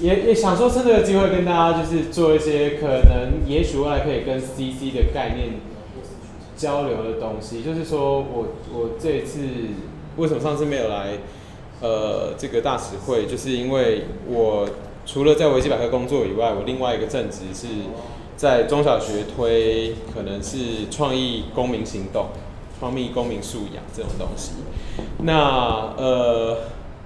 也也想说趁这个机会跟大家就是做一些可能也许未来可以跟 CC 的概念交流的东西，就是说我我这一次为什么上次没有来呃这个大使会，就是因为我除了在维基百科工作以外，我另外一个正职是在中小学推可能是创意公民行动、创意公民素养这种东西。那呃，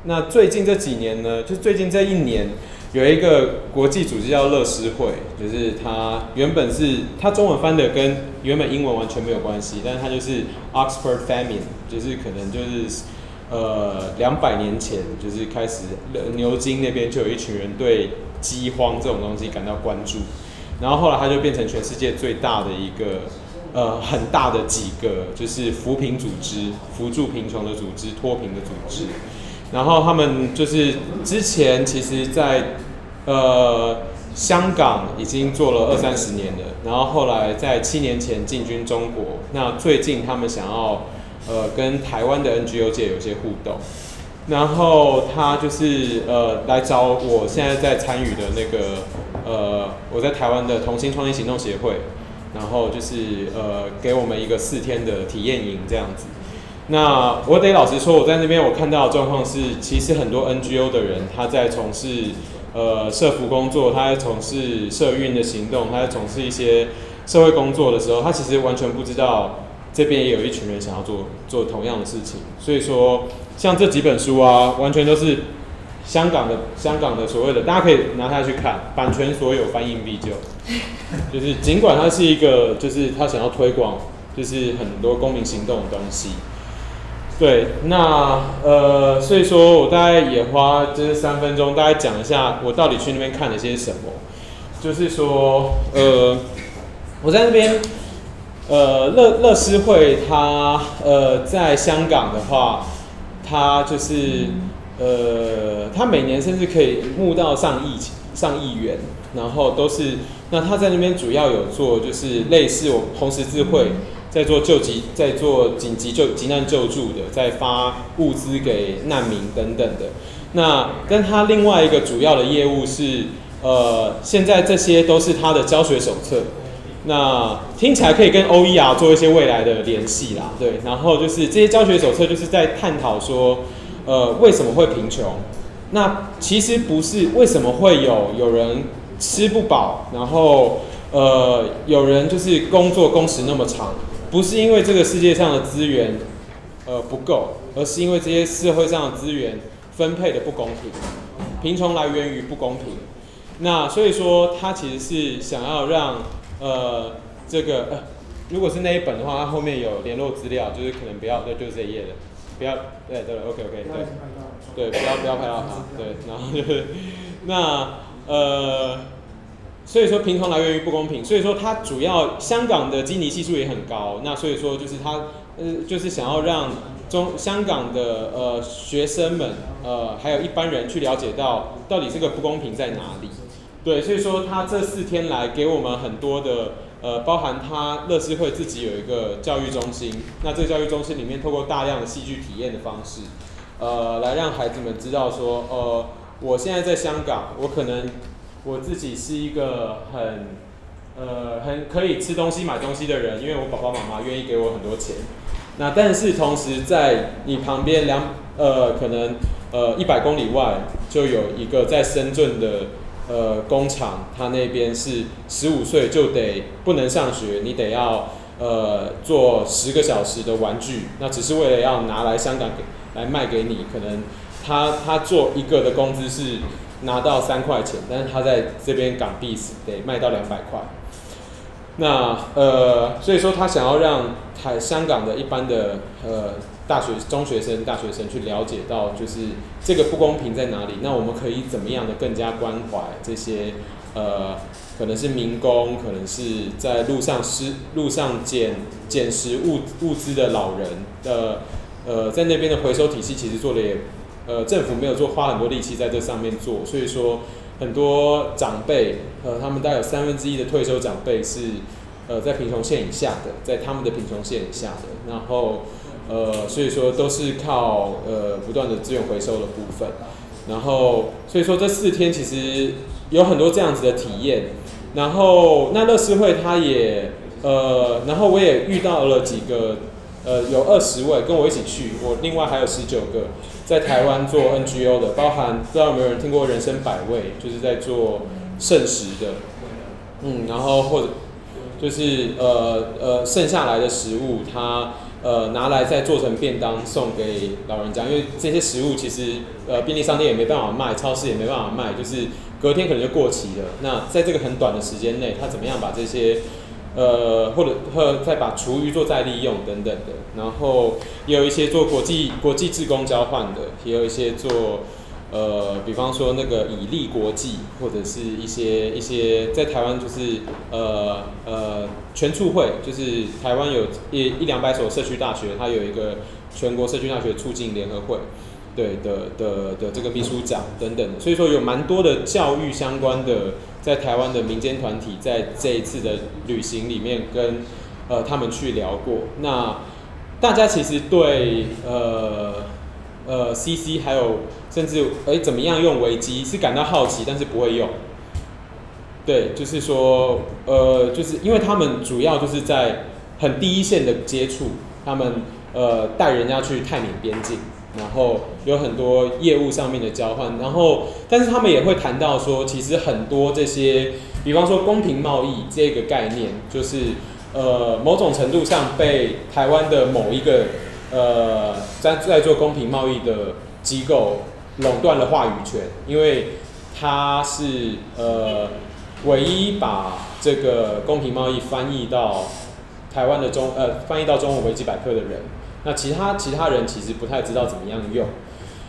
那最近这几年呢，就最近这一年，有一个国际组织叫乐施会，就是它原本是它中文翻的跟原本英文完全没有关系，但是它就是 Oxford Famine，就是可能就是呃两百年前就是开始牛津那边就有一群人对饥荒这种东西感到关注，然后后来它就变成全世界最大的一个。呃，很大的几个就是扶贫组织，扶助贫穷的组织，脱贫的组织。然后他们就是之前其实，在呃香港已经做了二三十年了，然后后来在七年前进军中国。那最近他们想要呃跟台湾的 NGO 界有些互动，然后他就是呃来找我现在在参与的那个呃我在台湾的同心创业行动协会。然后就是呃，给我们一个四天的体验营这样子。那我得老实说，我在那边我看到的状况是，其实很多 NGO 的人他在从事呃社服工作，他在从事社运的行动，他在从事一些社会工作的时候，他其实完全不知道这边也有一群人想要做做同样的事情。所以说，像这几本书啊，完全都是。香港的香港的所谓的，大家可以拿下去看，版权所有，翻印必究。就是尽管它是一个，就是他想要推广，就是很多公民行动的东西。对，那呃，所以说我大概也花就是三分钟，大概讲一下我到底去那边看了些什么。就是说，呃，我在那边，呃，乐乐施会，他呃，在香港的话，他就是。呃，他每年甚至可以募到上亿上亿元，然后都是那他在那边主要有做就是类似我红十字会在做救急在做紧急救急难救助的，在发物资给难民等等的。那跟他另外一个主要的业务是，呃，现在这些都是他的教学手册。那听起来可以跟 OER 做一些未来的联系啦，对。然后就是这些教学手册就是在探讨说。呃，为什么会贫穷？那其实不是为什么会有有人吃不饱，然后呃，有人就是工作工时那么长，不是因为这个世界上的资源呃不够，而是因为这些社会上的资源分配的不公平。贫穷来源于不公平。那所以说，他其实是想要让呃这个呃，如果是那一本的话，它后面有联络资料，就是可能不要，对，就是这一页的。不要，对对了，OK OK，对，对，不要不要拍到他，对，然后就是那呃，所以说贫穷来源于不公平，所以说它主要香港的基尼系数也很高，那所以说就是他呃就是想要让中香港的呃学生们呃还有一般人去了解到到底这个不公平在哪里，对，所以说他这四天来给我们很多的。呃，包含他乐视会自己有一个教育中心，那这个教育中心里面透过大量的戏剧体验的方式，呃，来让孩子们知道说，呃，我现在在香港，我可能我自己是一个很，呃，很可以吃东西、买东西的人，因为我爸爸妈妈愿意给我很多钱。那但是同时在你旁边两，呃，可能呃一百公里外就有一个在深圳的。呃，工厂他那边是十五岁就得不能上学，你得要呃做十个小时的玩具，那只是为了要拿来香港给来卖给你。可能他他做一个的工资是拿到三块钱，但是他在这边港币得卖到两百块。那呃，所以说他想要让台香港的一般的呃。大学中学生、大学生去了解到，就是这个不公平在哪里？那我们可以怎么样的更加关怀这些呃，可能是民工，可能是在路上失路上捡捡食物物资的老人的呃，在那边的回收体系其实做的也呃，政府没有做花很多力气在这上面做，所以说很多长辈呃，他们大概有三分之一的退休长辈是呃在贫穷线以下的，在他们的贫穷线以下的，然后。呃，所以说都是靠呃不断的资源回收的部分。然后所以说这四天其实有很多这样子的体验。然后那乐施会他也呃，然后我也遇到了几个呃，有二十位跟我一起去，我另外还有十九个在台湾做 NGO 的，包含不知道有没有人听过人生百味，就是在做剩食的，嗯，然后或者就是呃呃剩下来的食物，他呃拿来再做成便当送给老人家，因为这些食物其实呃便利商店也没办法卖，超市也没办法卖，就是隔天可能就过期了。那在这个很短的时间内，他怎么样把这些呃或者或再把厨余做再利用等等的，然后也有一些做国际国际志工交换的，也有一些做。呃，比方说那个以利国际，或者是一些一些在台湾就是呃呃全促会，就是台湾有一一两百所社区大学，它有一个全国社区大学促进联合会，对的的的这个秘书长等等的，所以说有蛮多的教育相关的，在台湾的民间团体在这一次的旅行里面跟呃他们去聊过，那大家其实对呃呃 CC 还有。甚至哎，怎么样用维基是感到好奇，但是不会用。对，就是说，呃，就是因为他们主要就是在很第一线的接触，他们呃带人家去泰缅边境，然后有很多业务上面的交换，然后但是他们也会谈到说，其实很多这些，比方说公平贸易这个概念，就是呃某种程度上被台湾的某一个呃在在做公平贸易的机构。垄断了话语权，因为他是呃唯一把这个公平贸易翻译到台湾的中呃翻译到中文维基百科的人，那其他其他人其实不太知道怎么样用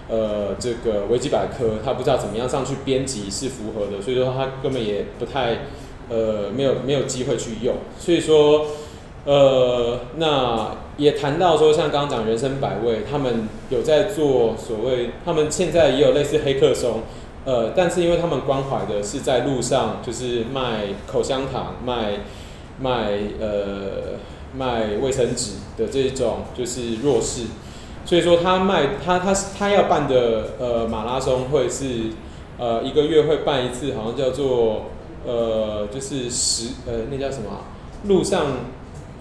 呃这个维基百科，他不知道怎么样上去编辑是符合的，所以说他根本也不太呃没有没有机会去用，所以说。呃，那也谈到说，像刚刚讲人生百味，他们有在做所谓，他们现在也有类似黑客松，呃，但是因为他们关怀的是在路上，就是卖口香糖、卖卖呃卖卫生纸的这种就是弱势，所以说他卖他他他要办的呃马拉松会是呃一个月会办一次，好像叫做呃就是十呃那叫什么路上。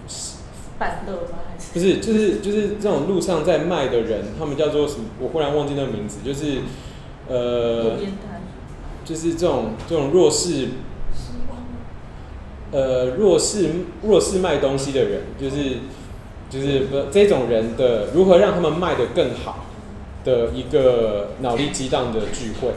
板乐吗？还是不是？就是就是这种路上在卖的人，他们叫做什么？我忽然忘记那个名字，就是呃，就是这种这种弱势，呃，弱势弱势卖东西的人，就是就是不这种人的如何让他们卖的更好的一个脑力激荡的聚会。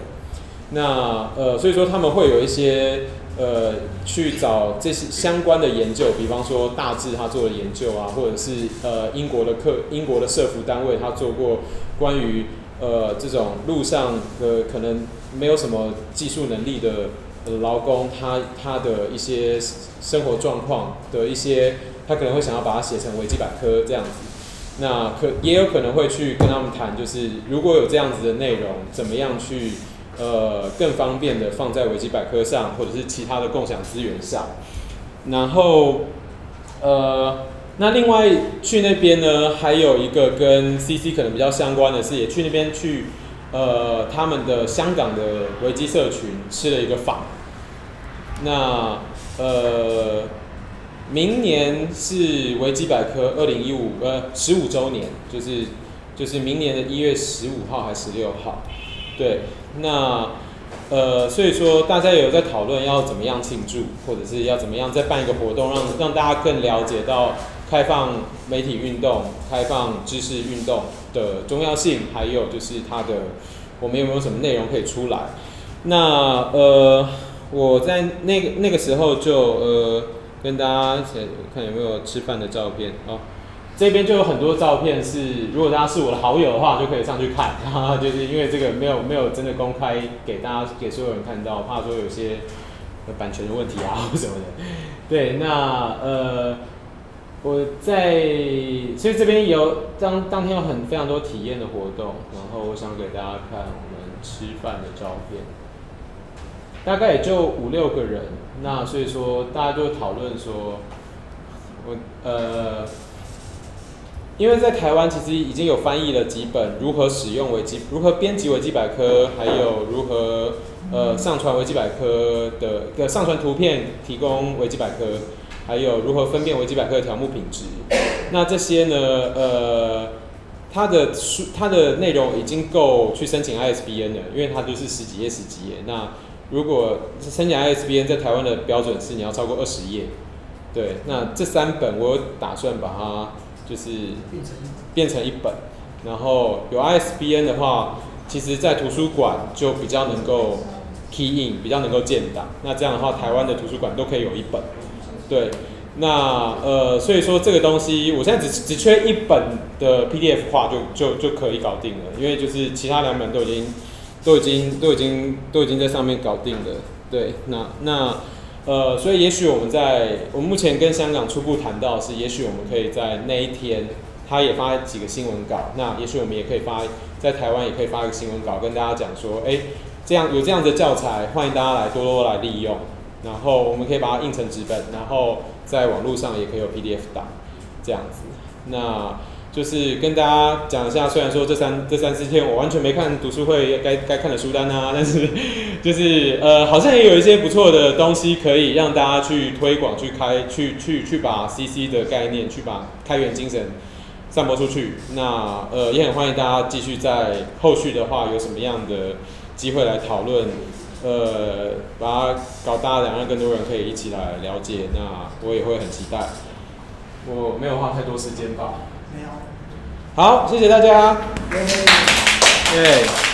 那呃，所以说他们会有一些。呃，去找这些相关的研究，比方说大致他做的研究啊，或者是呃英国的客英国的社服单位他做过关于呃这种路上的可能没有什么技术能力的劳工，他他的一些生活状况的一些，他可能会想要把它写成维基百科这样子。那可也有可能会去跟他们谈，就是如果有这样子的内容，怎么样去。呃，更方便的放在维基百科上，或者是其他的共享资源上。然后，呃，那另外去那边呢，还有一个跟 CC 可能比较相关的是，也去那边去，呃，他们的香港的维基社群吃了一个饭。那呃，明年是维基百科二零一五呃十五周年，就是就是明年的一月十五号还是十六号？对。那呃，所以说大家也有在讨论要怎么样庆祝，或者是要怎么样再办一个活动，让让大家更了解到开放媒体运动、开放知识运动的重要性，还有就是它的我们有没有什么内容可以出来？那呃，我在那个那个时候就呃跟大家看有没有吃饭的照片啊。这边就有很多照片，是如果大家是我的好友的话，就可以上去看。哈 哈就是因为这个没有没有真的公开给大家给所有人看到，怕说有些版权的问题啊 或什么的。对，那呃我在所以这边有当当天有很非常多体验的活动，然后我想给大家看我们吃饭的照片，大概也就五六个人。那所以说大家就讨论说，我呃。因为在台湾其实已经有翻译了几本如何使用维基、如何编辑维基百科，还有如何呃上传维基百科的呃上传图片提供维基百科，还有如何分辨维基百科的条目品质。那这些呢，呃，它的书它的内容已经够去申请 ISBN 了，因为它都是十几页十几页。那如果申请 ISBN 在台湾的标准是你要超过二十页。对，那这三本我打算把它就是变成一本，然后有 ISBN 的话，其实在图书馆就比较能够 key in，比较能够建档。那这样的话，台湾的图书馆都可以有一本。对，那呃，所以说这个东西，我现在只只缺一本的 PDF 化就就就可以搞定了，因为就是其他两本都已经都已经都已经都已经在上面搞定了。对，那那呃，所以也许我们在我们目前跟香港初步谈到是，也许我们可以在那一天，他也发几个新闻稿，那也许我们也可以发在台湾也可以发一个新闻稿，跟大家讲说，哎，这样有这样的教材，欢迎大家来多多来利用。然后我们可以把它印成纸本，然后在网络上也可以有 PDF 档，这样子。那就是跟大家讲一下，虽然说这三这三四天我完全没看读书会该该看的书单啊，但是 就是呃好像也有一些不错的东西可以让大家去推广、去开、去去去把 CC 的概念、去把开源精神散播出去。那呃也很欢迎大家继续在后续的话有什么样的机会来讨论。呃，把它搞大，然让更多人可以一起来了解。那我也会很期待。我没有花太多时间吧？没有。好，谢谢大家。耶。